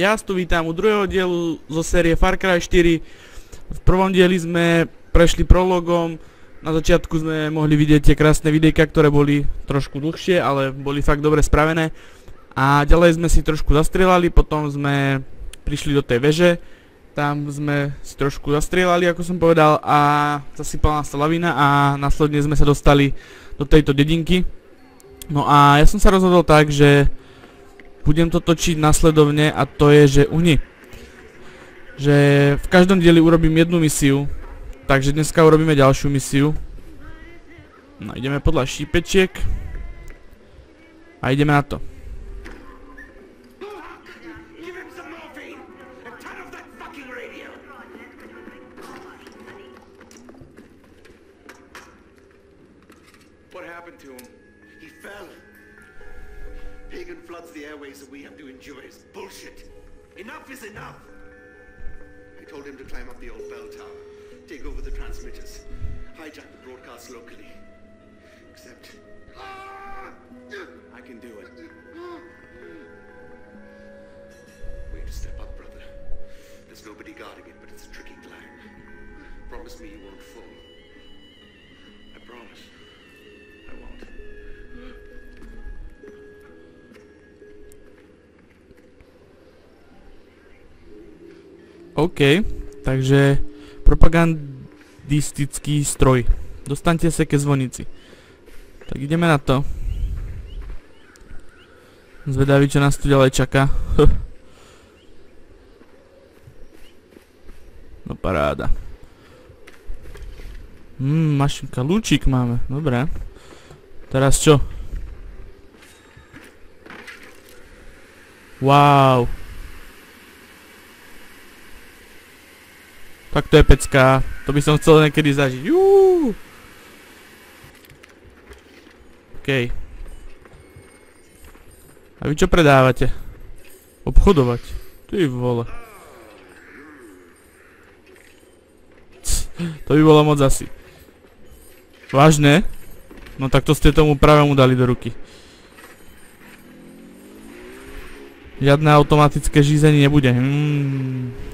Ja vás tu vítam u druhého dielu zo série Far Cry 4. V prvom dieli sme prešli prologom, na začiatku sme mohli vidieť tie krásne videjka, ktoré boli trošku dlhšie, ale boli fakt dobre spravené. A ďalej sme si trošku zastrelali, potom sme prišli do tej veže, tam sme si trošku zastrelali, ako som povedal, a zasypala nás lavina a následne sme sa dostali do tejto dedinky. No a ja som sa rozhodol tak, že budem to točiť nasledovne a to je, že uhni. Že v každom dieli urobím jednu misiu, takže dneska urobíme ďalšiu misiu. No ideme podľa šípečiek. A ideme na to. What happened to him? He fell. Pagan floods the airways that we have to endure. It's bullshit. Enough is enough. I told him to climb up the old bell tower, take over the transmitters, hijack the broadcast locally. Except I can do it. Way to step up, brother. There's nobody guarding it, but it's a tricky climb. Promise me you won't fall. I promise. OK, takže propagandistický stroj. Dostaňte sa ke zvonici. Tak ideme na to. Zvedavý, čo nás tu ďalej čaká. no paráda. Hmm, mašinka, lúčik máme, dobre. Teraz čo? Wow. Tak to je pecka. To by som chcel niekedy zažiť. Juuu. OK. A vy čo predávate? Obchodovať. Ty vole. Cs, To by bolo moc asi. Vážne? No tak to ste tomu pravému dali do ruky. Žiadne automatické žízenie nebude. Hmm.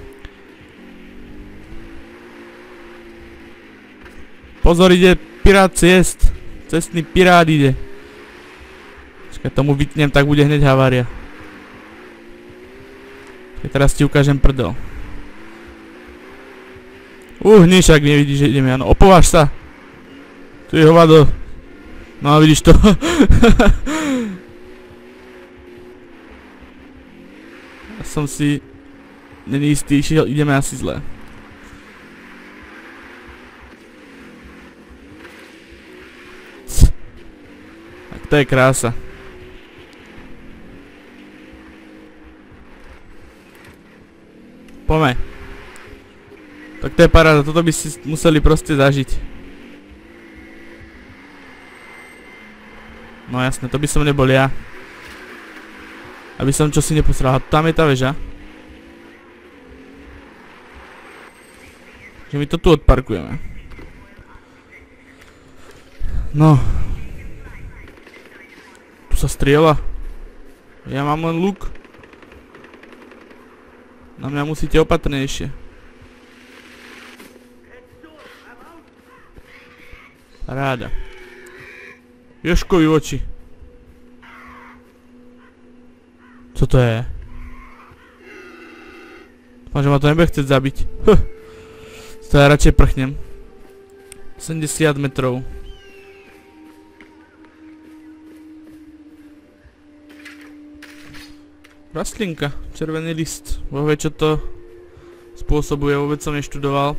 Pozor, ide pirát ciest. Cestný pirát ide. Keď tomu vytnem, tak bude hneď havária. Keď teraz ti ukážem prdel. Uhni, však nevidíš, že ideme, áno. Opováž sa. Tu je hovado. No a vidíš to. ja som si není istý, že ideme asi zle. Tak to je krása. Pome. Tak to je paráda, toto by si museli proste zažiť. No jasné, to by som nebol ja. Aby som čo si neposral. Tam je tá väža. Že my to tu odparkujeme. No. Tu sa strieľa. Ja mám len luk. Na mňa musíte opatrnejšie. Paráda. Joškovi oči. Co to je? Dúfam, že ma to nebude chcieť zabiť. Huh. To ja radšej prchnem. 70 metrov. Rastlinka, červený list. Boh čo to spôsobuje, vôbec som neštudoval.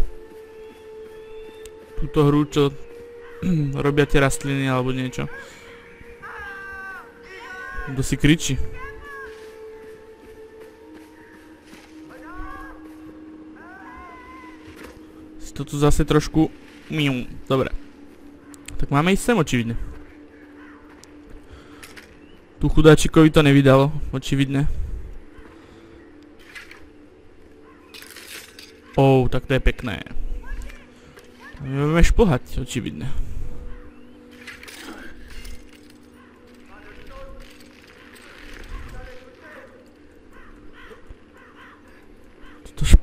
Túto hru, čo robia tie rastliny alebo niečo. Kto si kričí? Si to tu zase trošku... Dobre. Tak máme ísť sem očividne. Tu chudáčikovi to nevydalo, očividne. Ou, tak to je pekné. Budeme šplhať, očividne.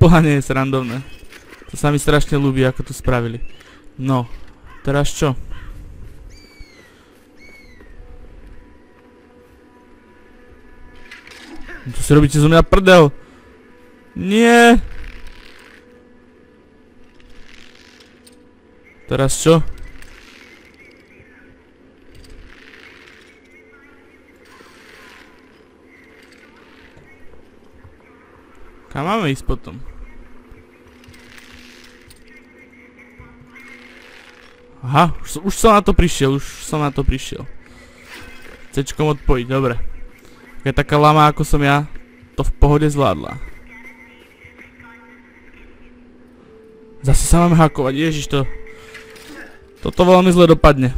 šplhanie je srandovné. To sa mi strašne ľúbi, ako to spravili. No, teraz čo? Čo si robíte zo mňa prdel? Nie! Teraz čo? Kam máme ísť potom? Aha, už, už som na to prišiel, už som na to prišiel. Cčkom odpojiť, dobre. Keď taká lama ako som ja, to v pohode zvládla. Zase sa máme hakovať, ježiš to. Toto veľmi zle dopadne.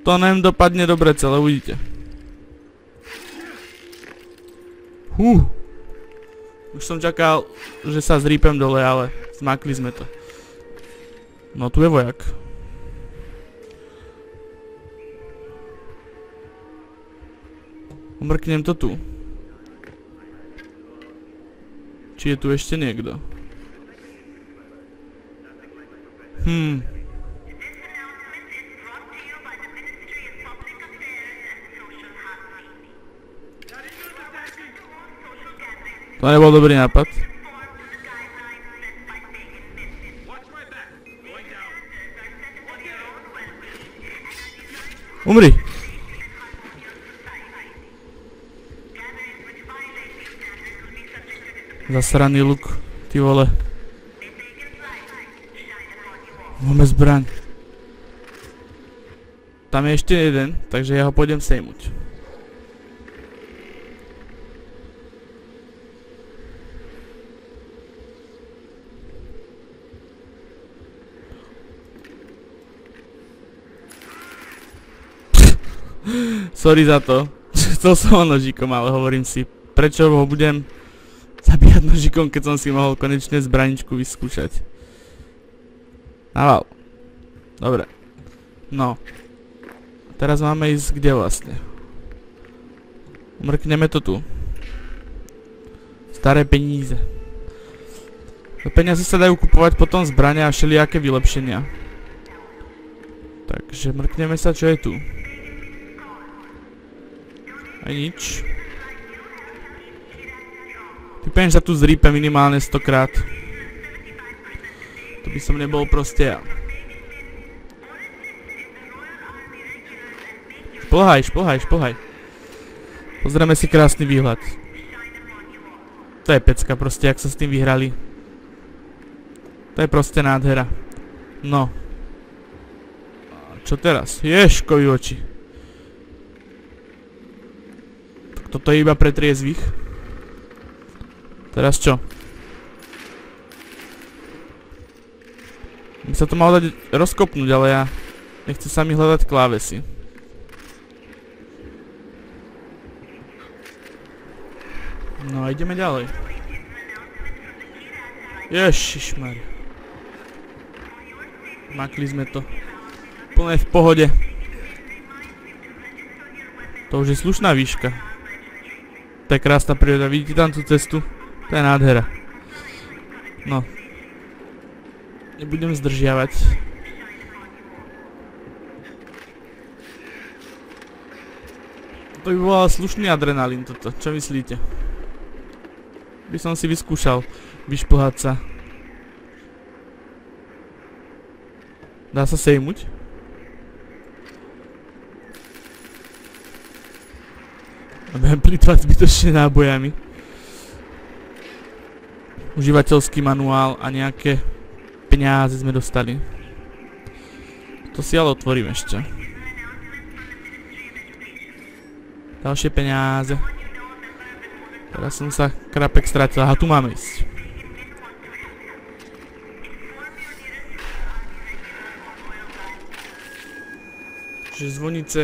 To nem dopadne dobre celé, uvidíte. Hú. Už som čakal, že sa zrípem dole, ale zmakli sme to. No tu je vojak. Omrknem to tu. Či je tu ešte niekto? Hmm. To nebol dobrý nápad. Umri! Zasraný luk, ty vole. Máme zbraň. Tam je ešte jeden, takže ja ho pôjdem sejmuť. Sorry za to. Chcel som ho nožikom, ale hovorím si, prečo ho budem zabíjať nožikom, keď som si mohol konečne zbraničku vyskúšať. Naval. Dobre. No. Teraz máme ísť kde vlastne? Mrkneme to tu. Staré peníze. Za peniaze sa dajú kupovať potom zbrania a všelijaké vylepšenia. Takže mrkneme sa, čo je tu. Aj nič. Typujem, že sa tu zrípe minimálne 100 krát. To by som nebol proste ja. Šplhaj, šplhaj, šplhaj. Pozrieme si krásny výhľad. To je pecka proste, jak sa s tým vyhrali. To je proste nádhera. No. Čo teraz? Ješkovi oči. Toto je iba pre triezvých. Teraz čo? By sa to malo dať rozkopnúť, ale ja nechcem sa mi hľadať klávesy. No a ideme ďalej. Ježišmar. Makli sme to. Plné v pohode. To už je slušná výška. To je krásna príroda, vidíte tam tú cestu? To je nádhera. No. Nebudem zdržiavať. To by bol slušný adrenalín toto, čo myslíte? By som si vyskúšal vyšplhať sa. Dá sa sejmuť? Budem plýtvať zbytočne nábojami. Užívateľský manuál a nejaké peniaze sme dostali. To si ale otvorím ešte. Ďalšie peniaze. Teraz som sa krapek stratil. Aha, tu máme ísť. Čiže zvonice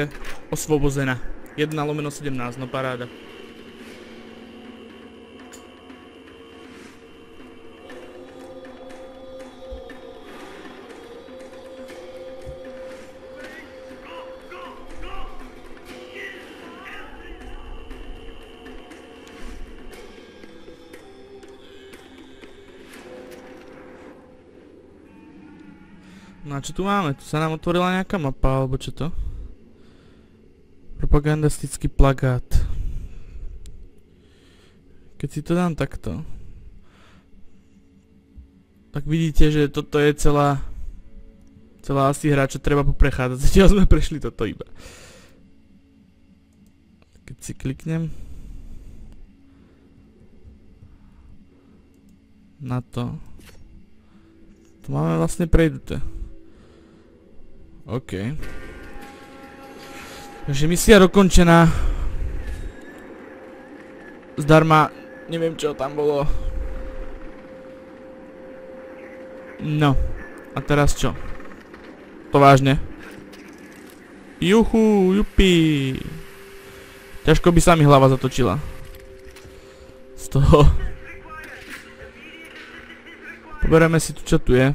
osvobozená. 1 lomeno 17, no paráda. A čo tu máme? Tu sa nám otvorila nejaká mapa, alebo čo to? Propagandistický plagát. Keď si to dám takto, tak vidíte, že toto je celá celá asi hra, čo treba poprechádzať. Zatiaľ sme prešli toto iba. Keď si kliknem na to. Tu máme vlastne prejduté. OK. Takže misia dokončená. Zdarma, neviem čo tam bolo. No. A teraz čo? To vážne? Juhu, jupi. Ťažko by sa mi hlava zatočila. Z toho. Pobereme si tu, čo tu je.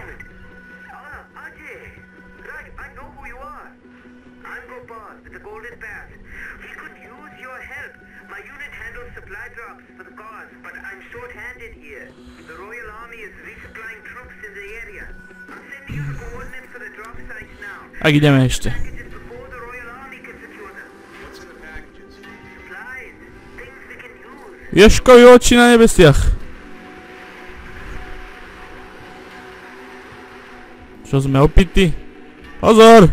we can use. Ješkovi oči na nebesiach. Čo sme opity? Pozor!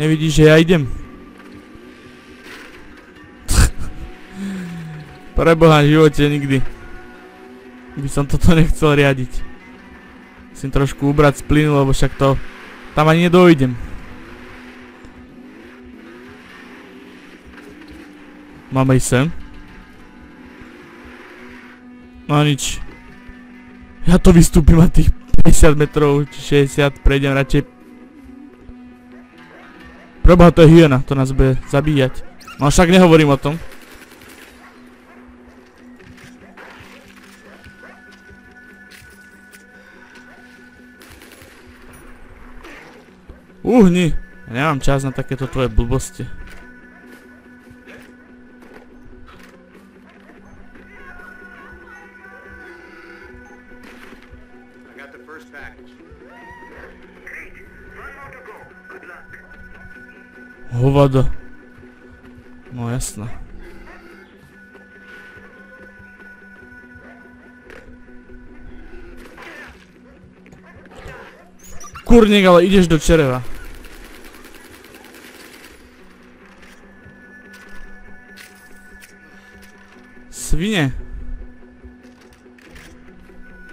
Nevidíš, že ja idem? Preboha, živote nikdy. By som toto nechcel riadiť. Musím trošku ubrať z plynu, lebo však to... Tam ani nedojdem. Máme ísť sem? No nič. Ja to vystúpim na tých 50 metrov, či 60, prejdem radšej. Preboha, to je hyena, to nás bude zabíjať. No však nehovorím o tom. Uhni! Ja nemám čas na takéto tvoje blbosti. Hovado. No jasné. Kurník, ale ideš do čereva. Svine.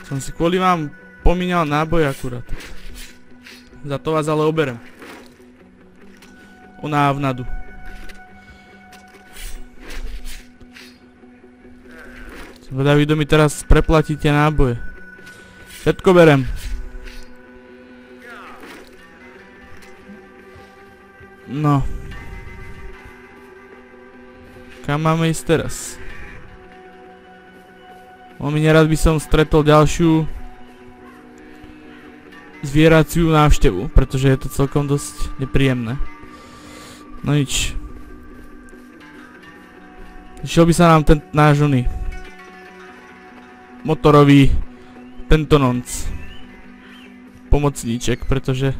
Som si kvôli vám pomínal náboj akurát. Za to vás ale oberem. Ona vnadu. Som vedavý, mi teraz preplatí tie náboje. Všetko berem. No. Kam máme ísť teraz? Veľmi nerad by som stretol ďalšiu zvieraciu návštevu, pretože je to celkom dosť nepríjemné. No nič. Išiel by sa nám ten náš oný motorový tento nonc pomocníček, pretože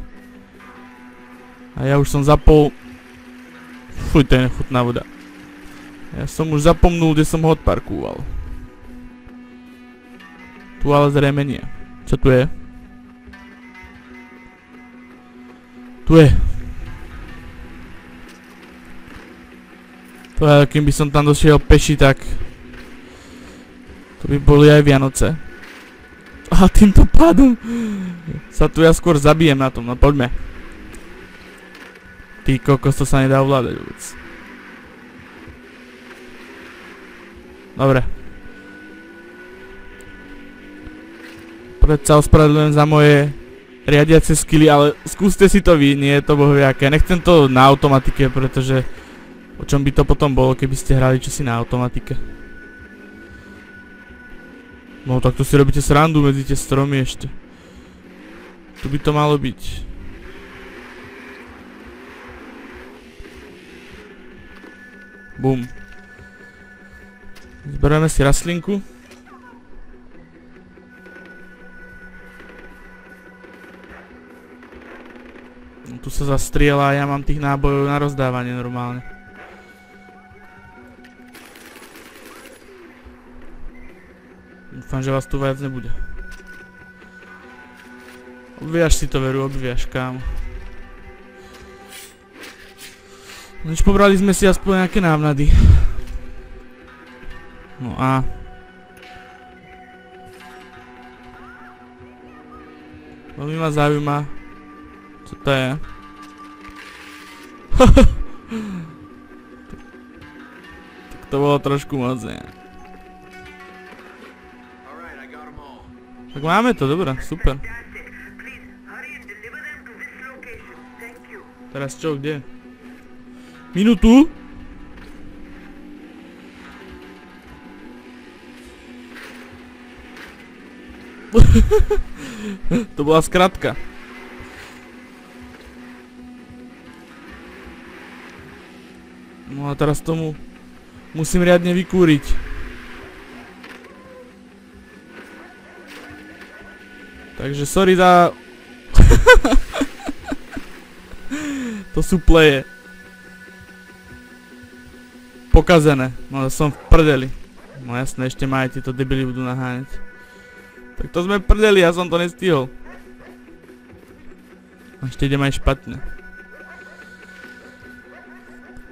a ja už som zapol fuj, to je nechutná voda ja som už zapomnul, kde som ho odparkúval tu ale zrejme nie čo tu je? tu je To je, kým by som tam došiel peši, tak... To by boli aj Vianoce. A týmto pádom sa tu ja skôr zabijem na tom, no poďme. Ty kokos, to sa nedá ovládať vôbec. Dobre. Preď sa ospravedlňujem za moje riadiace skily, ale skúste si to vy, nie je to bohviaké. Nechcem to na automatike, pretože O čom by to potom bolo, keby ste hrali čosi na automatike? No tak to si robíte srandu medzi tie stromy ešte. Tu by to malo byť. Bum. Zbereme si rastlinku. Tu sa zastriela a ja mám tých nábojov na rozdávanie normálne. Dúfam, že vás tu viac nebude. Obviaž si to veru, obviaž, kámo. Nož pobrali sme si aspoň nejaké návnady. No a... Veľmi ma zaujíma, čo to je. Tak to bolo trošku moc, all. Tak máme to, dobré, super. Teraz čo, kde? Minútu? to bola skratka. No a teraz tomu musím riadne vykúriť. Takže sorry za... to sú pleje. Pokazené. No som v prdeli. No jasné, ešte ma aj títo debili budú naháňať. Tak to sme prdeli, ja som to nestihol. A Ešte idem aj špatne.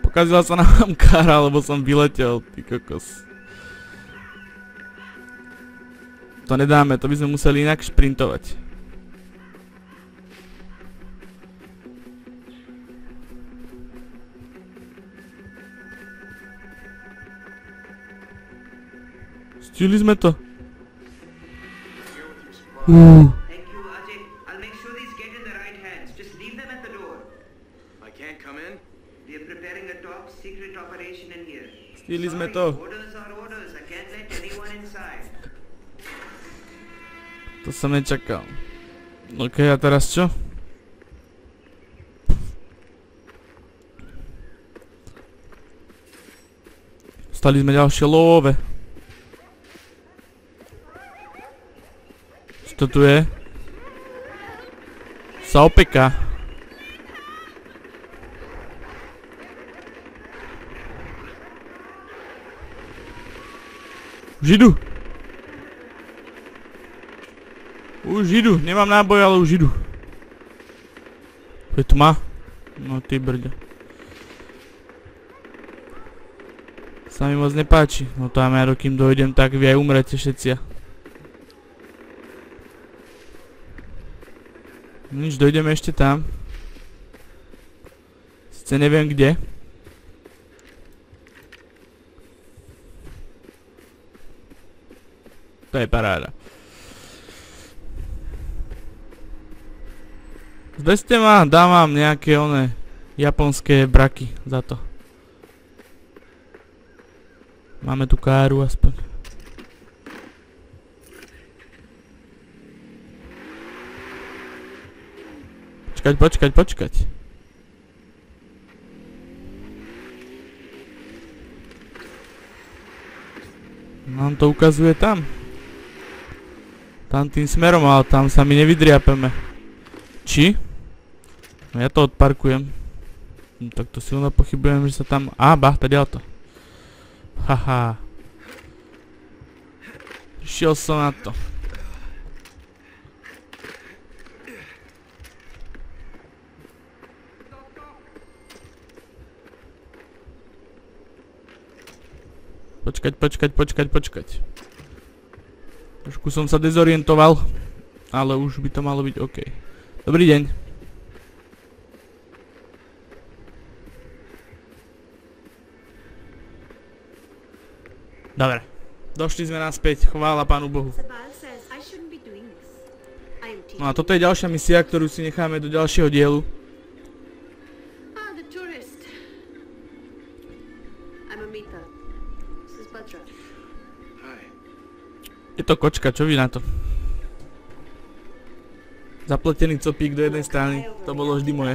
Pokazila sa nám kára, lebo som vyletel, ty kokos. To nedáme, to by sme museli inak šprintovať. Stihli sme to. Here To som nečakal. Ok, a teraz čo? Stali sme ďalšie love. Čo to tu je? Sa opeka. Už idú. Nemám náboj, ale už idú. Je tma? No ty brďo. Sa mi moc nepáči. No tam ja kým dojdem, tak vy aj umrete všetci. Nič, dojdeme ešte tam. Sice neviem kde. To je paráda. Zveste ma, dám vám nejaké one japonské braky za to. Máme tu káru aspoň. Počkať, počkať, počkať. Nám to ukazuje tam. Tam tým smerom, ale tam sa my nevydriapeme. Či? Ja to odparkujem. Tak to silno pochybujem, že sa tam... Á, bah, tady to. Haha. Prišiel som na to. Počkať, počkať, počkať, počkať. Trošku som sa dezorientoval, ale už by to malo byť OK. Dobrý deň. Dobre. Došli sme naspäť, chvála Pánu Bohu. No a toto je ďalšia misia, ktorú si necháme do ďalšieho dielu. Ah. Je, to kočka, čo vy na to? Zapletený copík do jednej strany, to bolo vždy moje.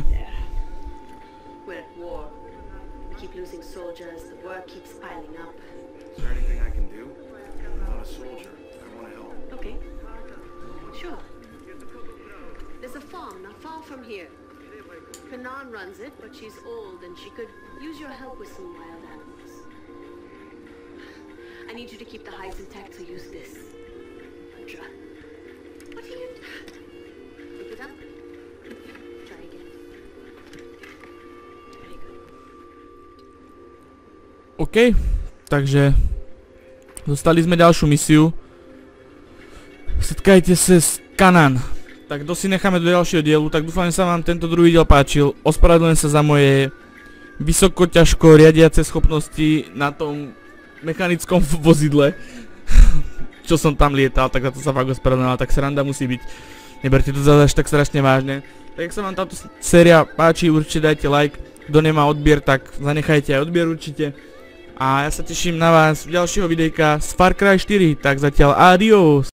Runs it, but she's old and she could use your help with some wild animals. I need you to keep the hides intact, so use this. What are you... It up. Try again. Very good. OK, takže dostali sme ďalšiu misiu. Setkajte sa s Kanan. Tak to si necháme do ďalšieho dielu, tak dúfam, že sa vám tento druhý diel páčil. Ospravedlňujem sa za moje vysoko ťažko riadiace schopnosti na tom mechanickom vozidle. Čo som tam lietal, tak za to sa fakt ospravedlňujem, tak sranda musí byť. Neberte to zase až tak strašne vážne. Tak ak sa vám táto séria páči, určite dajte like. Kto nemá odbier, tak zanechajte aj odbier určite. A ja sa teším na vás v ďalšieho videjka z Far Cry 4, tak zatiaľ adios.